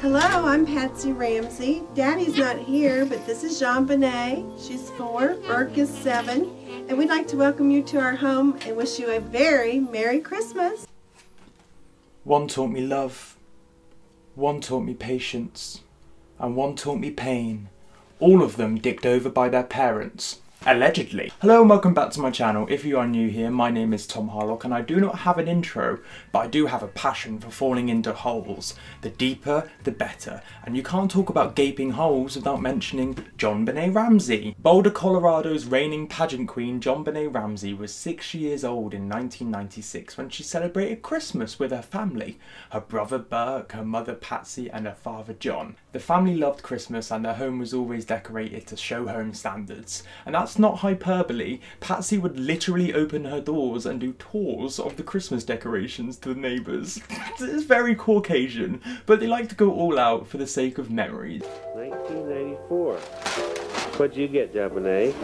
Hello, I'm Patsy Ramsey. Daddy's not here, but this is JonBenét. She's four, Burke is seven, and we'd like to welcome you to our home and wish you a very Merry Christmas. One taught me love, one taught me patience, and one taught me pain. All of them dicked over by their parents. Allegedly. Hello and welcome back to my channel. If you are new here, my name is Tom Harlock and I do not have an intro, but I do have a passion for falling into holes. The deeper, the better. And you can't talk about gaping holes without mentioning JonBenét Ramsey. Boulder, Colorado's reigning pageant queen, JonBenét Ramsey, was six years old in 1996 when she celebrated Christmas with her family. Her brother Burke, her mother Patsy, and her father John. The family loved Christmas and their home was always decorated to show home standards. And that's that's not hyperbole. Patsy would literally open her doors and do tours of the Christmas decorations to the neighbours. it's very Caucasian, but they like to go all out for the sake of memories. 1994. What'd you get, Japanese?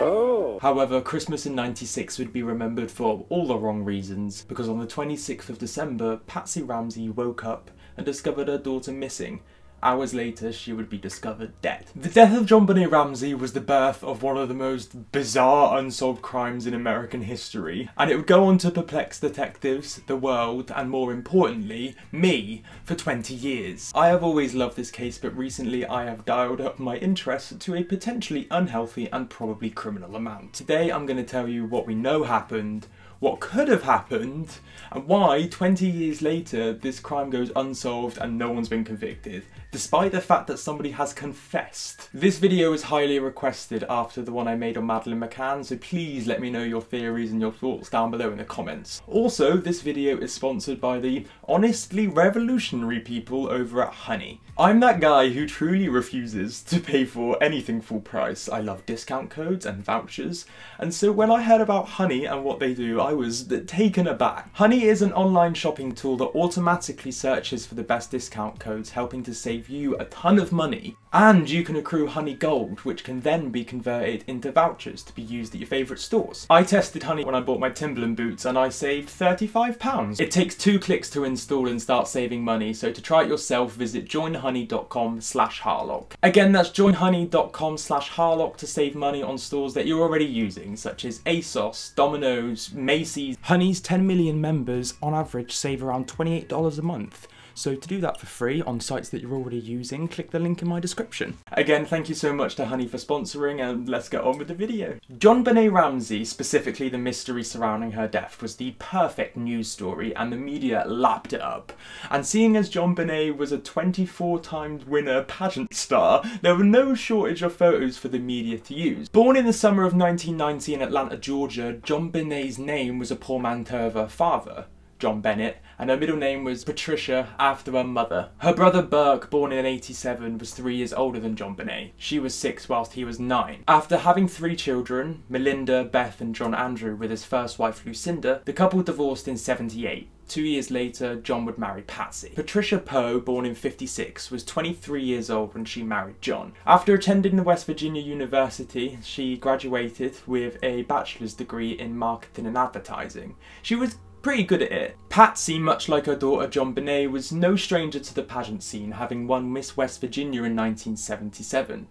Oh! However, Christmas in 96 would be remembered for all the wrong reasons, because on the 26th of December, Patsy Ramsey woke up and discovered her daughter missing, Hours later, she would be discovered dead. The death of JonBenét Ramsey was the birth of one of the most bizarre unsolved crimes in American history, and it would go on to perplex detectives, the world, and more importantly, me, for 20 years. I have always loved this case, but recently I have dialed up my interest to a potentially unhealthy and probably criminal amount. Today I'm going to tell you what we know happened, what could have happened, and why 20 years later this crime goes unsolved and no one's been convicted, despite the fact that somebody has confessed. This video was highly requested after the one I made on Madeleine McCann, so please let me know your theories and your thoughts down below in the comments. Also, this video is sponsored by the honestly revolutionary people over at Honey. I'm that guy who truly refuses to pay for anything full price. I love discount codes and vouchers, and so when I heard about Honey and what they do, I was taken aback. Honey is an online shopping tool that automatically searches for the best discount codes, helping to save you a ton of money. And you can accrue Honey Gold, which can then be converted into vouchers to be used at your favourite stores. I tested Honey when I bought my Timberland boots and I saved £35. It takes two clicks to install and start saving money, so to try it yourself, visit joinhoney.com slash harlock. Again, that's joinhoney.com slash harlock to save money on stores that you're already using, such as ASOS, Domino's, Macy's. Honey's 10 million members on average save around $28 a month. So to do that for free on sites that you're already using, click the link in my description. Again, thank you so much to Honey for sponsoring and let's get on with the video. John JonBenét Ramsey, specifically the mystery surrounding her death, was the perfect news story and the media lapped it up. And seeing as John JonBenét was a 24 times winner pageant star, there were no shortage of photos for the media to use. Born in the summer of 1990 in Atlanta, Georgia, John JonBenét's name was a portmanteau of her father, John Bennett, and her middle name was Patricia after her mother. Her brother Burke, born in 87, was three years older than JonBenét. She was six whilst he was nine. After having three children, Melinda, Beth and John Andrew with his first wife Lucinda, the couple divorced in 78. Two years later, John would marry Patsy. Patricia Paugh, born in 56, was 23 years old when she married John. After attending the West Virginia University, she graduated with a bachelor's degree in marketing and advertising. She was pretty good at it. Patsy, much like her daughter JonBenét, was no stranger to the pageant scene, having won Miss West Virginia in 1977.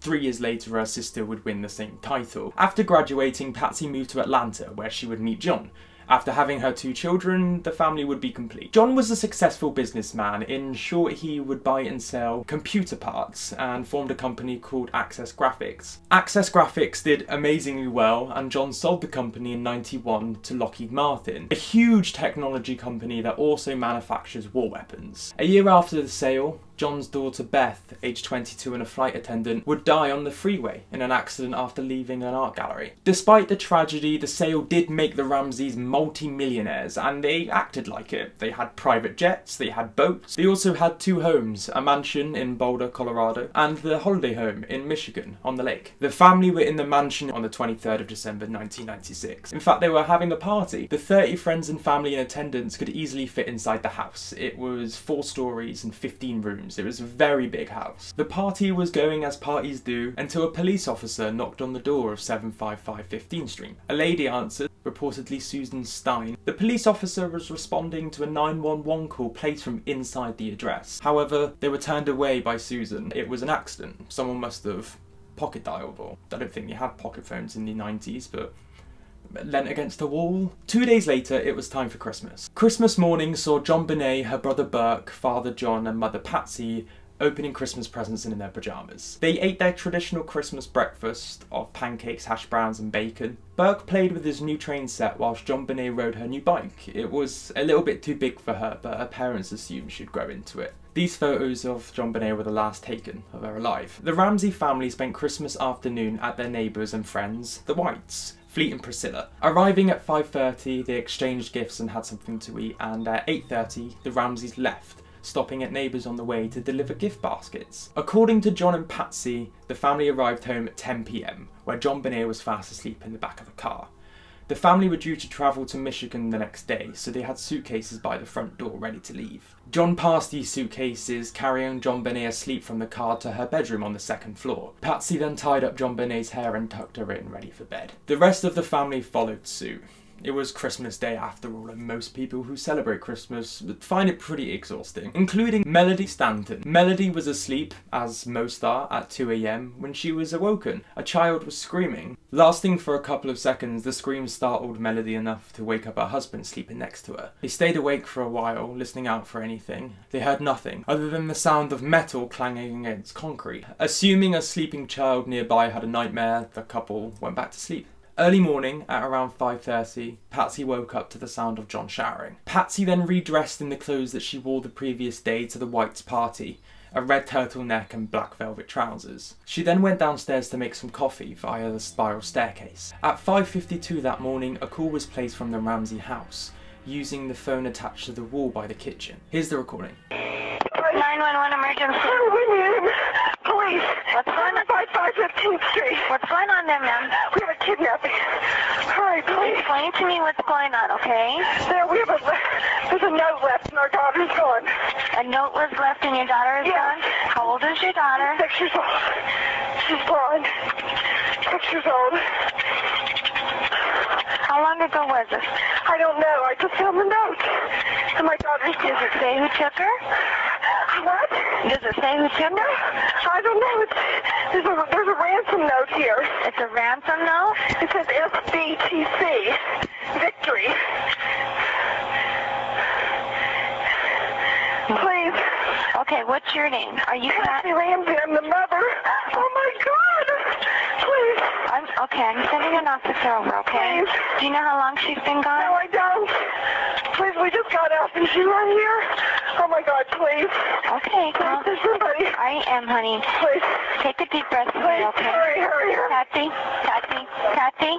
Three years later, her sister would win the same title. After graduating, Patsy moved to Atlanta, where she would meet John. After having her two children, the family would be complete. John was a successful businessman. In short, he would buy and sell computer parts and formed a company called Access Graphics. Access Graphics did amazingly well and John sold the company in 91 to Lockheed Martin, a huge technology company that also manufactures war weapons. A year after the sale, John's daughter Beth, aged 22 and a flight attendant, would die on the freeway in an accident after leaving an art gallery. Despite the tragedy, the sale did make the Ramseys multi-millionaires and they acted like it. They had private jets, they had boats, they also had two homes, a mansion in Boulder, Colorado, and the holiday home in Michigan on the lake. The family were in the mansion on the 23rd of December 1996. In fact, they were having a party. The 30 friends and family in attendance could easily fit inside the house. It was four stories and 15 rooms rooms. It was a very big house. The party was going as parties do until a police officer knocked on the door of 755 15th Street. A lady answered, reportedly Susan Stine. The police officer was responding to a 911 call placed from inside the address. However, they were turned away by Susan. It was an accident. Someone must have pocket dialed or I don't think you had pocket phones in the 90s, but leant against a wall. Two days later, it was time for Christmas. Christmas morning saw JonBenét, her brother Burke, father John, and mother Patsy opening Christmas presents in their pajamas. They ate their traditional Christmas breakfast of pancakes, hash browns, and bacon. Burke played with his new train set whilst JonBenét rode her new bike. It was a little bit too big for her, but her parents assumed she'd grow into it. These photos of JonBenét were the last taken of her alive. The Ramsey family spent Christmas afternoon at their neighbours and friends, the Whites, Fleet and Priscilla. Arriving at 5.30, they exchanged gifts and had something to eat, and at 8.30, the Ramseys left, stopping at neighbours on the way to deliver gift baskets. According to John and Patsy, the family arrived home at 10pm, where John JonBenét was fast asleep in the back of the car. The family were due to travel to Michigan the next day, so they had suitcases by the front door ready to leave. John passed these suitcases, carrying JonBenét asleep from the car to her bedroom on the second floor. Patsy then tied up JonBenét's hair and tucked her in, ready for bed. The rest of the family followed suit. It was Christmas Day after all, and most people who celebrate Christmas find it pretty exhausting, including Melody Stanton. Melody was asleep, as most are, at 2am when she was awoken. A child was screaming. Lasting for a couple of seconds, the scream startled Melody enough to wake up her husband sleeping next to her. They stayed awake for a while, listening out for anything. They heard nothing, other than the sound of metal clanging against concrete. Assuming a sleeping child nearby had a nightmare, the couple went back to sleep. Early morning, at around 5.30, Patsy woke up to the sound of John showering. Patsy then redressed in the clothes that she wore the previous day to the White's party, a red turtleneck and black velvet trousers. She then went downstairs to make some coffee via the spiral staircase. At 5.52 that morning, a call was placed from the Ramsey house, using the phone attached to the wall by the kitchen. Here's the recording. 911 emergency. William, police. What's going on? 5 15th Street. What's going on there, ma'am? We have a kidnapping. Hurry, please. Explain to me what's going on, okay? There, we have a, there's a note left and our daughter's gone. A note was left and your daughter is Yes. gone? How old is your daughter? Six years old. She's blind. Six years old. How long ago was this? I don't know. I just found the note. And my daughter's Does it say who took her? What? Does it say who took her? I don't know. It's, there's, a, there's a ransom note here. It's a ransom note? It says SBTC. Victory. Please. Okay, what's your name? Are you Kathy Pat? Ramsey, I'm the mother. Oh my God. Please. I'm, okay, I'm sending an officer over, okay? Please. Do you know how long she's been gone? No. I don't. Please, we just got out. Is she right here? Oh my God, please. Okay, Please, well, there's somebody. I am, honey. Please. Take a deep breath Please, away, okay? hurry, hurry, hurry. Patsy, Patsy, Patsy,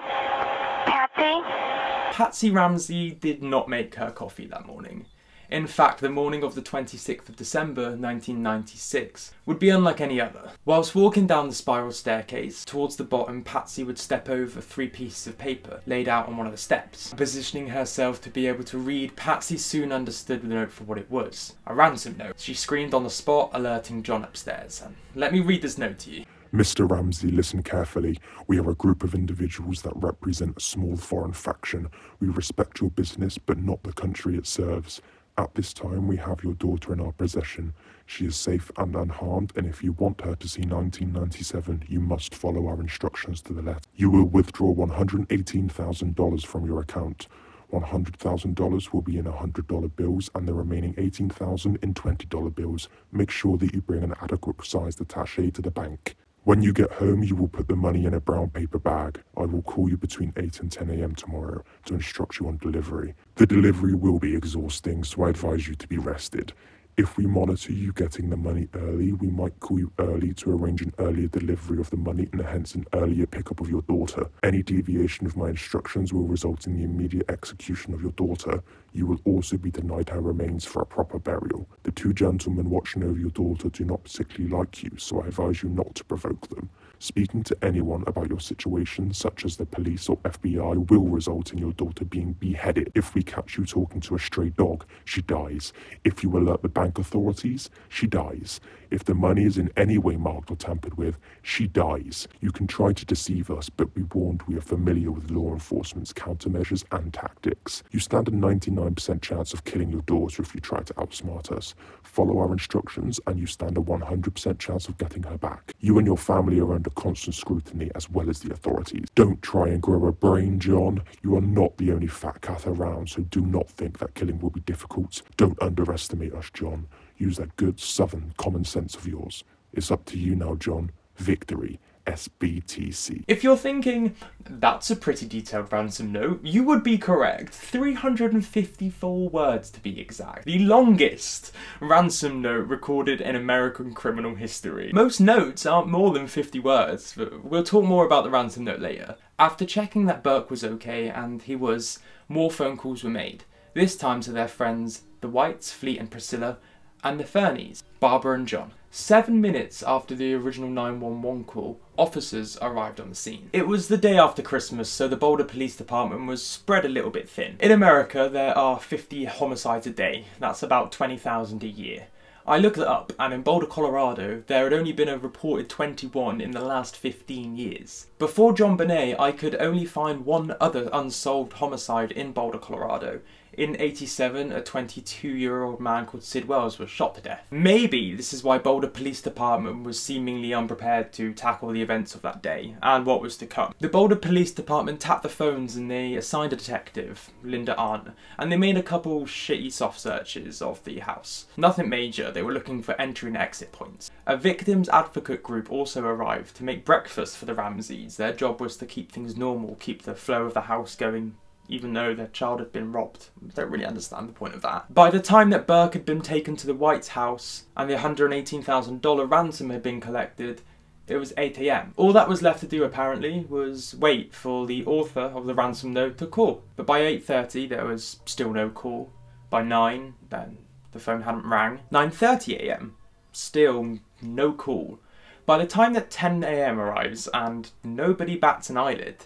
Patsy. Patsy Ramsey did not make her coffee that morning. In fact, the morning of the 26th of December 1996 would be unlike any other. Whilst walking down the spiral staircase, towards the bottom, Patsy would step over three pieces of paper laid out on one of the steps. Positioning herself to be able to read, Patsy soon understood the note for what it was a ransom note. She screamed on the spot, alerting John upstairs. And let me read this note to you. Mr. Ramsey, listen carefully. We are a group of individuals that represent a small foreign faction. We respect your business, but not the country it serves. At this time, we have your daughter in our possession. She is safe and unharmed, and if you want her to see 1997, you must follow our instructions to the letter. You will withdraw $118,000 from your account. $100,000 will be in $100 bills and the remaining 18,000 in $20 bills. Make sure that you bring an adequate sized attache to the bank. When you get home, you will put the money in a brown paper bag. I will call you between 8 and 10 a.m. tomorrow to instruct you on delivery. The delivery will be exhausting, so I advise you to be rested. If we monitor you getting the money early, we might call you early to arrange an earlier delivery of the money and hence an earlier pickup of your daughter. Any deviation of my instructions will result in the immediate execution of your daughter. You will also be denied her remains for a proper burial. The two gentlemen watching over your daughter do not particularly like you, so I advise you not to provoke them. Speaking to anyone about your situation, such as the police or FBI, will result in your daughter being beheaded. If we catch you talking to a stray dog, she dies. If you alert the bank authorities, she dies. If the money is in any way marked or tampered with, she dies. You can try to deceive us, but be warned we are familiar with law enforcement's countermeasures and tactics. You stand a 99% chance of killing your daughter if you try to outsmart us. Follow our instructions, and you stand a 100% chance of getting her back. You and your family are under constant scrutiny as well as the authorities. Don't try and grow a brain, John. You are not the only fat cat around, so do not think that killing will be difficult. Don't underestimate us, John. Use that good southern common sense of yours. It's up to you now, John. Victory. SBTC. If you're thinking, that's a pretty detailed ransom note, you would be correct. 354 words to be exact. The longest ransom note recorded in American criminal history. Most notes aren't more than 50 words, but we'll talk more about the ransom note later. After checking that Burke was okay, and he was, more phone calls were made. This time to their friends, the Whites, Fleet and Priscilla, and the Fernies, Barbara and John. Seven minutes after the original 911 call, officers arrived on the scene. It was the day after Christmas, so the Boulder Police Department was spread a little bit thin. In America, there are 50 homicides a day. That's about 20,000 a year. I looked it up, and in Boulder, Colorado, there had only been a reported 21 in the last 15 years. Before JonBenét, I could only find one other unsolved homicide in Boulder, Colorado. In 87, a 22 year old man called Sid Wells was shot to death. Maybe this is why Boulder Police Department was seemingly unprepared to tackle the events of that day, and what was to come. The Boulder Police Department tapped the phones and they assigned a detective, Linda Arndt, and they made a couple shitty soft searches of the house. Nothing major, they were looking for entry and exit points. A victims advocate group also arrived to make breakfast for the Ramseys. Their job was to keep things normal, keep the flow of the house going even though their child had been robbed. I don't really understand the point of that. By the time that Burke had been taken to the White House and the $118,000 ransom had been collected, it was 8am. All that was left to do apparently was wait for the author of the ransom note to call. But by 8.30 there was still no call. By 9, then the phone hadn't rang. 9.30am, still no call. By the time that 10am arrives and nobody bats an eyelid,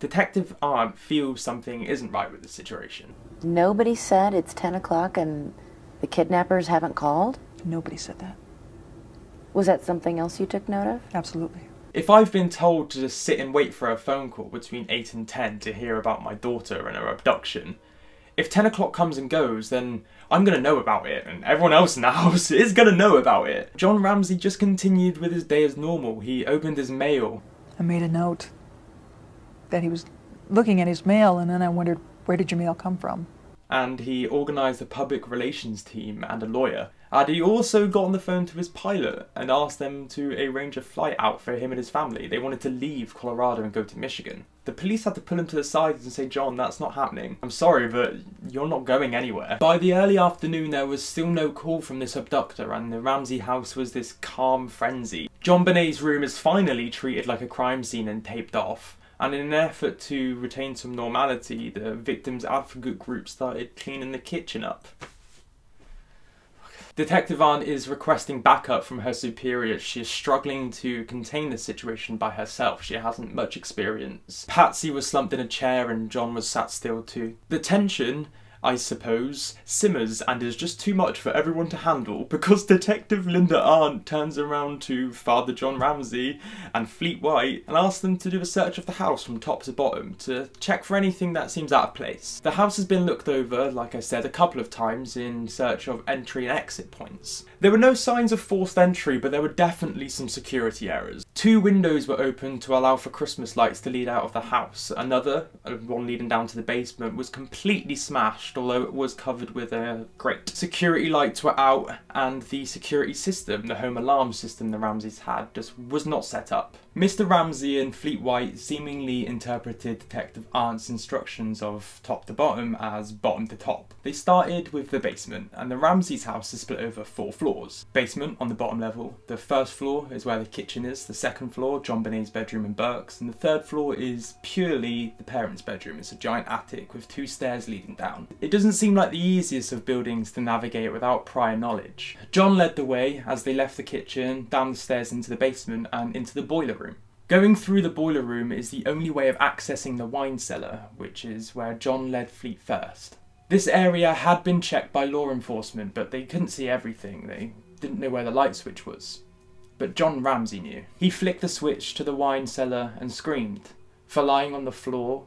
Detective Arndt feels something isn't right with the situation. Nobody said it's 10 o'clock and the kidnappers haven't called? Nobody said that. Was that something else you took note of? Absolutely. If I've been told to just sit and wait for a phone call between 8 and 10 to hear about my daughter and her abduction, if 10 o'clock comes and goes, then I'm gonna know about it, and everyone else in the house is gonna know about it. John Ramsey just continued with his day as normal. He opened his mail. I made a note that he was looking at his mail, and then I wondered, where did your mail come from? And he organised a public relations team and a lawyer. And he also got on the phone to his pilot and asked them to arrange a flight out for him and his family. They wanted to leave Colorado and go to Michigan. The police had to pull him to the side and say, John, that's not happening. I'm sorry, but you're not going anywhere. By the early afternoon, there was still no call from this abductor, and the Ramsey house was this calm frenzy. JonBenét's room is finally treated like a crime scene and taped off and in an effort to retain some normality, the victims advocate group started cleaning the kitchen up. Detective Arndt is requesting backup from her superiors. She is struggling to contain the situation by herself. She hasn't much experience. Patsy was slumped in a chair and John was sat still too. The tension I suppose, simmers and is just too much for everyone to handle because Detective Linda Arndt turns around to Father John Ramsey and Fleet White and asks them to do a search of the house from top to bottom to check for anything that seems out of place. The house has been looked over, like I said, a couple of times in search of entry and exit points. There were no signs of forced entry, but there were definitely some security errors. Two windows were open to allow for Christmas lights to lead out of the house. Another, uh, one leading down to the basement, was completely smashed although it was covered with a grate. Security lights were out and the security system, the home alarm system the Ramseys had, just was not set up. Mr. Ramsey and Fleet White seemingly interpreted Detective Arndt's instructions of top to bottom as bottom to top. They started with the basement, and the Ramsey's house is split over four floors. Basement on the bottom level, the first floor is where the kitchen is, the second floor, JonBenét's bedroom and Burke's, and the third floor is purely the parents' bedroom. It's a giant attic with two stairs leading down. It doesn't seem like the easiest of buildings to navigate without prior knowledge. John led the way as they left the kitchen, down the stairs into the basement, and into the boiler room. Going through the boiler room is the only way of accessing the wine cellar, which is where John led Fleet first. This area had been checked by law enforcement, but they couldn't see everything. They didn't know where the light switch was. But John Ramsey knew. He flicked the switch to the wine cellar and screamed, for lying on the floor,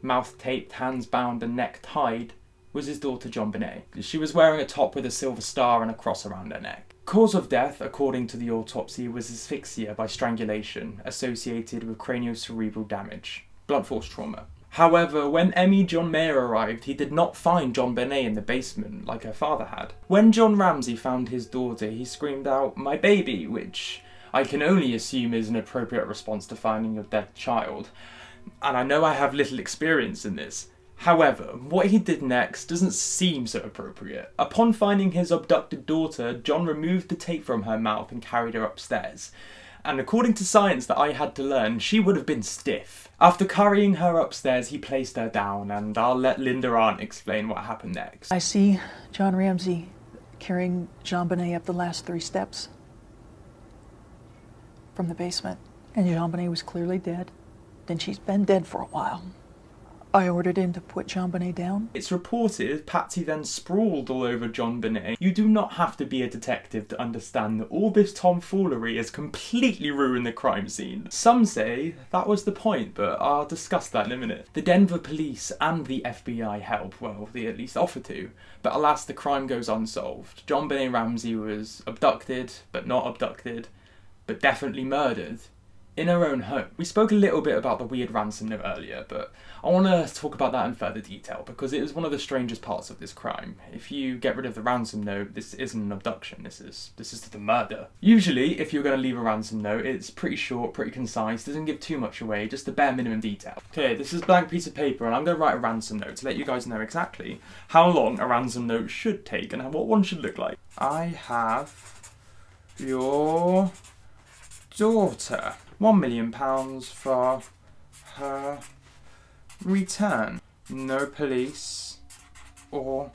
mouth taped, hands bound, and neck tied, was his daughter JonBenét. She was wearing a top with a silver star and a cross around her neck. Cause of death, according to the autopsy, was asphyxia by strangulation associated with craniocerebral damage, blunt force trauma. However, when ME John Meyer arrived, he did not find JonBenét in the basement like her father had. When John Ramsey found his daughter, he screamed out, My baby, which I can only assume is an appropriate response to finding your dead child. And I know I have little experience in this. However, what he did next doesn't seem so appropriate. Upon finding his abducted daughter, John removed the tape from her mouth and carried her upstairs. And according to science that I had to learn, she would have been stiff. After carrying her upstairs, he placed her down, and I'll let Linda Arndt explain what happened next. I see John Ramsey carrying JonBenét up the last three steps from the basement, and JonBenét was clearly dead. Then she's been dead for a while. I ordered him to put JonBenét down. It's reported Patsy then sprawled all over JonBenét. You do not have to be a detective to understand that all this tomfoolery has completely ruined the crime scene. Some say that was the point, but I'll discuss that in a minute. The Denver police and the FBI help, well, they at least offer to, but alas, the crime goes unsolved. JonBenét Ramsey was abducted, but not abducted, but definitely murdered in her own home. We spoke a little bit about the weird ransom note earlier, but I want to talk about that in further detail because it is one of the strangest parts of this crime. If you get rid of the ransom note, this isn't an abduction. This is this is the murder. Usually, if you're going to leave a ransom note, it's pretty short, pretty concise, doesn't give too much away, just the bare minimum detail. Okay, this is a blank piece of paper, and I'm going to write a ransom note to let you guys know exactly how long a ransom note should take and what one should look like. I have your daughter. One million pounds for her return. No police, or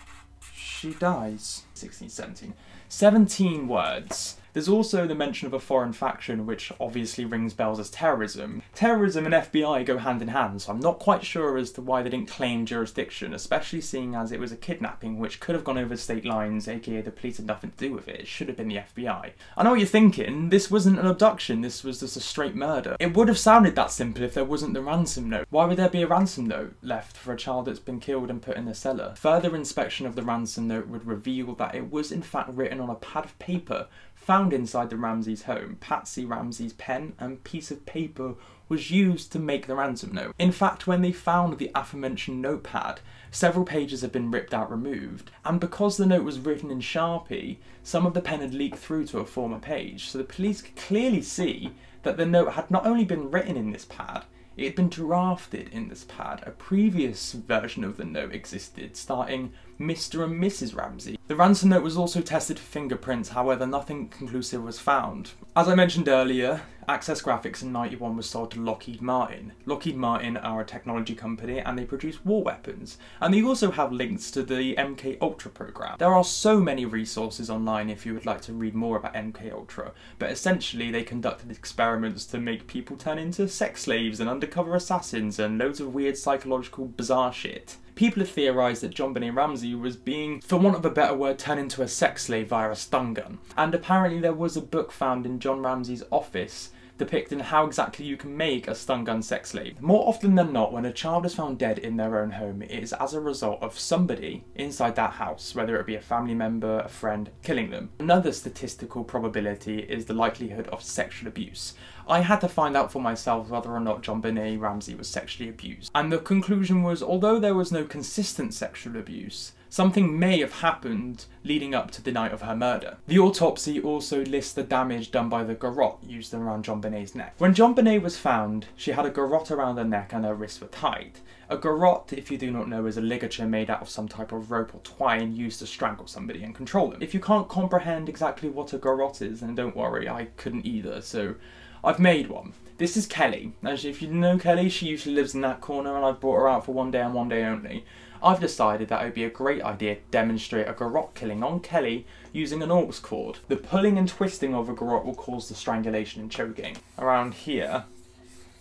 she dies. 16, 17. 17 words. There's also the mention of a foreign faction, which obviously rings bells as terrorism. Terrorism and FBI go hand in hand, so I'm not quite sure as to why they didn't claim jurisdiction, especially seeing as it was a kidnapping which could have gone over state lines, aka the police had nothing to do with it. It should have been the FBI. I know what you're thinking, this wasn't an abduction, this was just a straight murder. It would have sounded that simple if there wasn't the ransom note. Why would there be a ransom note left for a child that's been killed and put in a cellar? Further inspection of the ransom note would reveal that it was in fact written on a pad of paper Found inside the Ramseys' home, Patsy Ramsey's pen and piece of paper was used to make the ransom note. In fact, when they found the aforementioned notepad, several pages had been ripped out removed, and because the note was written in Sharpie, some of the pen had leaked through to a former page, so the police could clearly see that the note had not only been written in this pad, it had been drafted in this pad. A previous version of the note existed, starting Mr. and Mrs. Ramsey. The ransom note was also tested for fingerprints, however, nothing conclusive was found. As I mentioned earlier, Access Graphics in 91 was sold to Lockheed Martin. Lockheed Martin are a technology company and they produce war weapons. And they also have links to the MK Ultra program. There are so many resources online if you would like to read more about MK Ultra, but essentially they conducted experiments to make people turn into sex slaves and undercover assassins and loads of weird psychological bizarre shit people have theorised that John JonBenét Ramsey was being, for want of a better word, turned into a sex slave via a stun gun. And apparently there was a book found in John Ramsey's office depicting how exactly you can make a stun gun sex slave. More often than not, when a child is found dead in their own home, it is as a result of somebody inside that house, whether it be a family member, a friend, killing them. Another statistical probability is the likelihood of sexual abuse. I had to find out for myself whether or not JonBenét Ramsey was sexually abused. And the conclusion was, although there was no consistent sexual abuse, Something may have happened leading up to the night of her murder. The autopsy also lists the damage done by the garrote used around JonBenét's neck. When JonBenét was found, she had a garrote around her neck and her wrists were tied. A garrote, if you do not know, is a ligature made out of some type of rope or twine used to strangle somebody and control them. If you can't comprehend exactly what a garrote is, then don't worry, I couldn't either, so I've made one. This is Kelly. As if you know Kelly, she usually lives in that corner and I've brought her out for one day and one day only. I've decided that it would be a great idea to demonstrate a garrote killing on Kelly using an aux cord. The pulling and twisting of a garrote will cause the strangulation and choking. Around here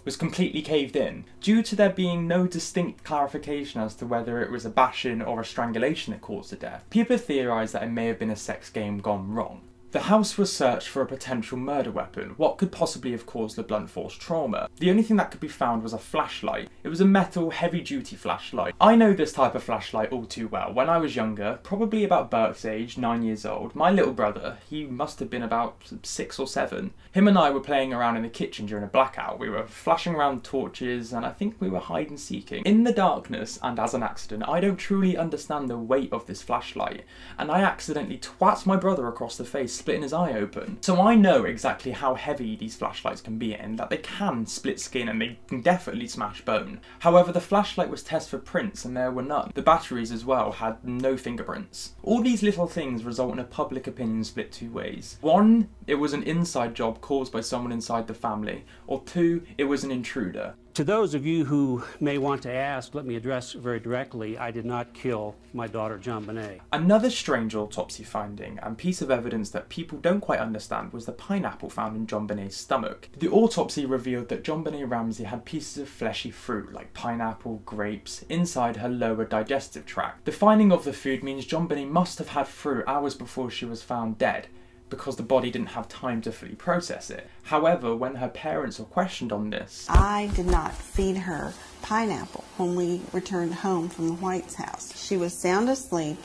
was completely caved in, due to there being no distinct clarification as to whether it was a bashing or a strangulation that caused the death. People theorise that it may have been a sex game gone wrong. The house was searched for a potential murder weapon. What could possibly have caused the blunt force trauma? The only thing that could be found was a flashlight. It was a metal, heavy duty flashlight. I know this type of flashlight all too well. When I was younger, probably about Burke's age, nine years old, my little brother, he must have been about six or seven, him and I were playing around in the kitchen during a blackout. We were flashing around torches and I think we were hide and seeking. In the darkness and as an accident, I don't truly understand the weight of this flashlight and I accidentally twat my brother across the face, splitting his eye open. So I know exactly how heavy these flashlights can be and that they can split skin and they can definitely smash bone. However, the flashlight was tested for prints and there were none. The batteries as well had no fingerprints. All these little things result in a public opinion split two ways. One, it was an inside job caused by someone inside the family, or two, it was an intruder. To those of you who may want to ask, let me address very directly I did not kill my daughter, JonBenét. Another strange autopsy finding and piece of evidence that people don't quite understand was the pineapple found in JonBenét's stomach. The autopsy revealed that JonBenét Ramsey had pieces of fleshy fruit like pineapple, grapes, inside her lower digestive tract. The finding of the food means JonBenét must have had fruit hours before she was found dead, because the body didn't have time to fully process it. However, when her parents were questioned on this, I did not feed her pineapple when we returned home from the White's house. She was sound asleep.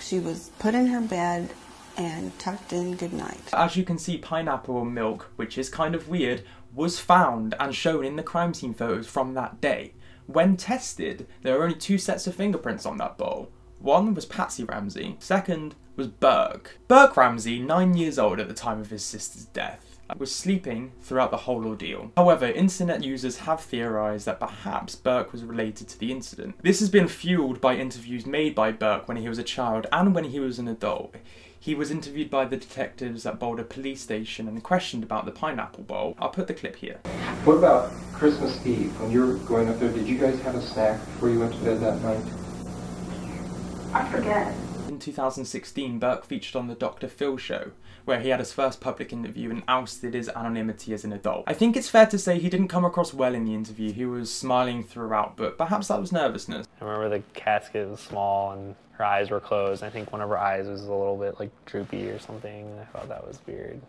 She was put in her bed and tucked in good night. As you can see, pineapple and milk, which is kind of weird, was found and shown in the crime scene photos from that day. When tested, there were only two sets of fingerprints on that bowl. One was Patsy Ramsey, second was Burke. Burke Ramsey, nine years old at the time of his sister's death, was sleeping throughout the whole ordeal. However, internet users have theorised that perhaps Burke was related to the incident. This has been fueled by interviews made by Burke when he was a child and when he was an adult. He was interviewed by the detectives at Boulder Police Station and questioned about the pineapple bowl. I'll put the clip here. What about Christmas Eve? When you were going up there, did you guys have a snack before you went to bed that night? I forget. In 2016, Burke featured on the Dr. Phil show, where he had his first public interview and ousted his anonymity as an adult. I think it's fair to say he didn't come across well in the interview. He was smiling throughout, but perhaps that was nervousness. I remember the casket was small and her eyes were closed. I think one of her eyes was a little bit like droopy or something. I thought that was weird.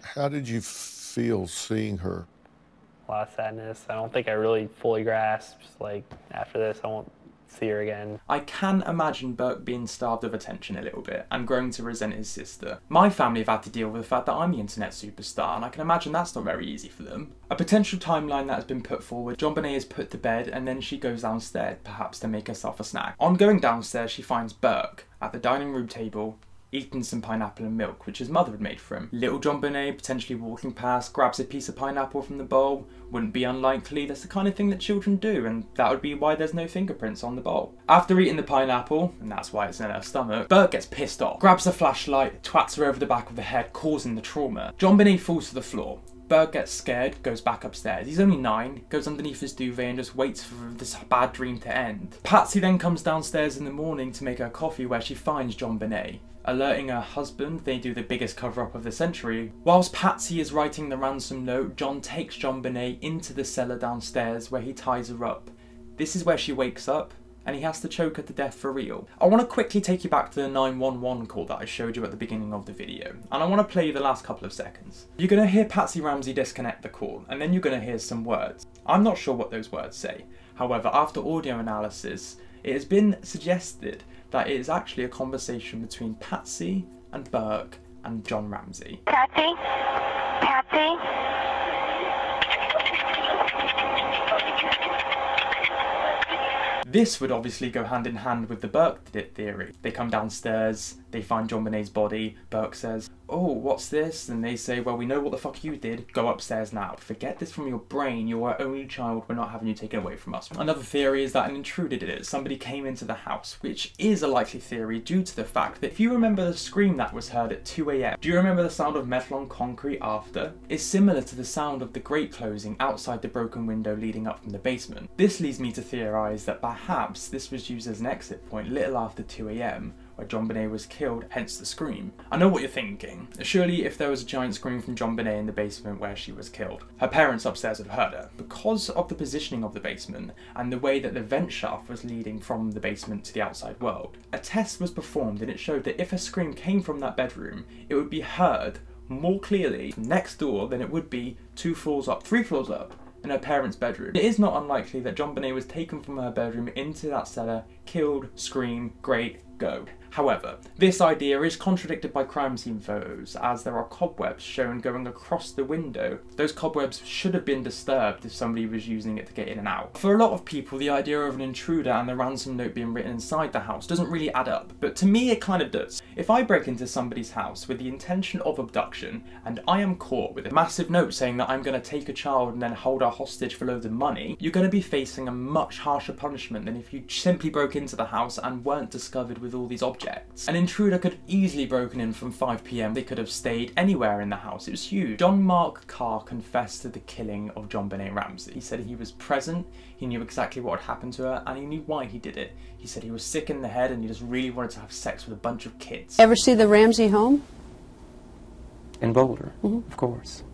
How did you feel seeing her? A lot of sadness. I don't think I really fully grasped. Like after this, I won't see her again. I can imagine Burke being starved of attention a little bit and growing to resent his sister. My family have had to deal with the fact that I'm the internet superstar and I can imagine that's not very easy for them. A potential timeline that has been put forward, John JonBenét is put to bed and then she goes downstairs, perhaps to make herself a snack. On going downstairs she finds Burke at the dining room table eating some pineapple and milk, which his mother had made for him. Little JonBenét potentially walking past, grabs a piece of pineapple from the bowl. Wouldn't be unlikely, that's the kind of thing that children do, and that would be why there's no fingerprints on the bowl. After eating the pineapple, and that's why it's in her stomach, Burke gets pissed off, grabs the flashlight, twats her over the back of the head, causing the trauma. JonBenét falls to the floor. Burke gets scared, goes back upstairs. He's only nine, goes underneath his duvet and just waits for this bad dream to end. Patsy then comes downstairs in the morning to make her coffee where she finds JonBenét. Alerting her husband, they do the biggest cover up of the century. Whilst Patsy is writing the ransom note, John takes JonBenét into the cellar downstairs where he ties her up. This is where she wakes up, and he has to choke her to death for real. I want to quickly take you back to the 911 call that I showed you at the beginning of the video, and I want to play you the last couple of seconds. You're going to hear Patsy Ramsey disconnect the call, and then you're going to hear some words. I'm not sure what those words say. However, after audio analysis, it has been suggested that it is actually a conversation between Patsy and Burke and John Ramsey. Patsy? Patsy? This would obviously go hand in hand with the Burke did it theory. They come downstairs, they find JonBenét's body, Burke says, oh, what's this? And they say, well, we know what the fuck you did, go upstairs now. Forget this from your brain, you're our only child, we're not having you taken away from us. Another theory is that an intruder did it, somebody came into the house, which is a likely theory due to the fact that if you remember the scream that was heard at 2am, do you remember the sound of metal on concrete after? It's similar to the sound of the grate closing outside the broken window leading up from the basement. This leads me to theorise that perhaps this was used as an exit point little after 2am, where JonBenét was killed, hence the scream. I know what you're thinking. Surely if there was a giant scream from JonBenét in the basement where she was killed, her parents upstairs would have heard her. Because of the positioning of the basement and the way that the vent shaft was leading from the basement to the outside world, a test was performed and it showed that if a scream came from that bedroom, it would be heard more clearly next door than it would be two floors up, three floors up in her parents' bedroom. It is not unlikely that JonBenét was taken from her bedroom into that cellar, killed, scream, grate, go. However, this idea is contradicted by crime scene photos, as there are cobwebs shown going across the window. Those cobwebs should have been disturbed if somebody was using it to get in and out. For a lot of people, the idea of an intruder and the ransom note being written inside the house doesn't really add up, but to me it kind of does. If I break into somebody's house with the intention of abduction, and I am caught with a massive note saying that I'm going to take a child and then hold her hostage for loads of money, you're going to be facing a much harsher punishment than if you simply broke into the house and weren't discovered with all these objects objects. An intruder could easily broken in from 5pm, they could have stayed anywhere in the house, it was huge. John Mark Karr confessed to the killing of JonBenét Ramsey. He said he was present, he knew exactly what had happened to her, and he knew why he did it. He said he was sick in the head and he just really wanted to have sex with a bunch of kids. Ever see the Ramsey home? In Boulder, mm -hmm. of course.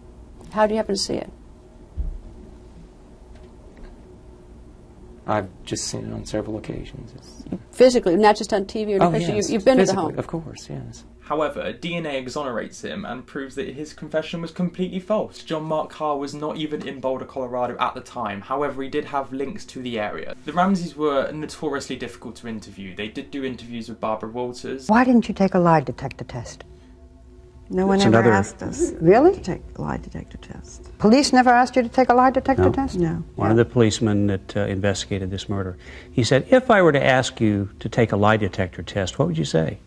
How do you happen to see it? I've just seen it on several occasions. It's, Physically, not just on TV or oh, picture. Yes, you, have been to the home. Of course, yes. However, DNA exonerates him and proves that his confession was completely false. John Mark Karr was not even in Boulder, Colorado at the time, however, he did have links to the area. The Ramseys were notoriously difficult to interview. They did do interviews with Barbara Walters. Why didn't you take a lie detector test? No one That's ever another- asked us Really? to take a lie detector test. Police never asked you to take a lie detector No. test? No. One of the policemen that uh, investigated this murder, he said, if I were to ask you to take a lie detector test, what would you say?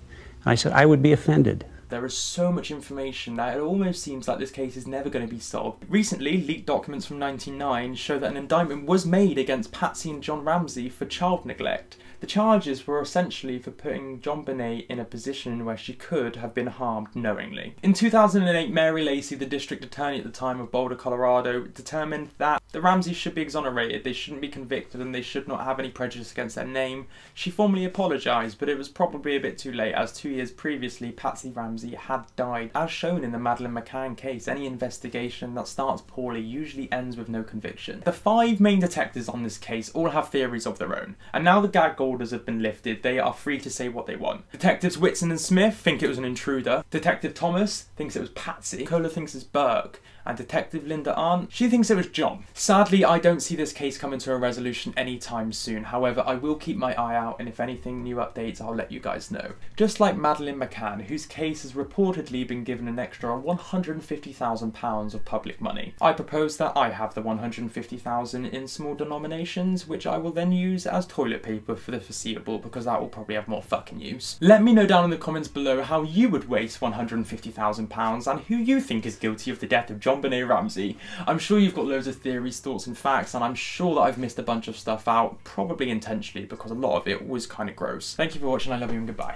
And I said, I would be offended. There is so much information that it almost seems like this case is never going to be solved. Recently, leaked documents from 99 show that an indictment was made against Patsy and John Ramsey for child neglect. The charges were essentially for putting JonBenét in a position where she could have been harmed knowingly. In 2008, Mary Lacy, the district attorney at the time of Boulder, Colorado, determined that the Ramseys should be exonerated, they shouldn't be convicted, and they should not have any prejudice against their name. She formally apologised, but it was probably a bit too late, as two years previously, Patsy Ramsey had died. As shown in the Madeleine McCann case, any investigation that starts poorly usually ends with no conviction. The five main detectives on this case all have theories of their own, and now the gag orders have been lifted, they are free to say what they want. Detectives Whitson and Smit think it was an intruder. Detective Thomas thinks it was Patsy. Kolar thinks it's Burke. And Detective Linda Arndt, she thinks it was John. Sadly, I don't see this case coming to a resolution anytime soon. However, I will keep my eye out, and if anything new updates, I'll let you guys know. Just like Madeleine McCann, whose case has reportedly been given an extra £150,000 of public money. I propose that I have the 150,000 in small denominations, which I will then use as toilet paper for the foreseeable, because that will probably have more fucking use. Let me know down in the comments below how you would waste £150,000 and who you think is guilty of the death of JonBenét Ramsey. I'm sure you've got loads of theories, thoughts and facts, and I'm sure that I've missed a bunch of stuff out, probably intentionally, because a lot of it was kind of gross. Thank you for watching, I love you and goodbye.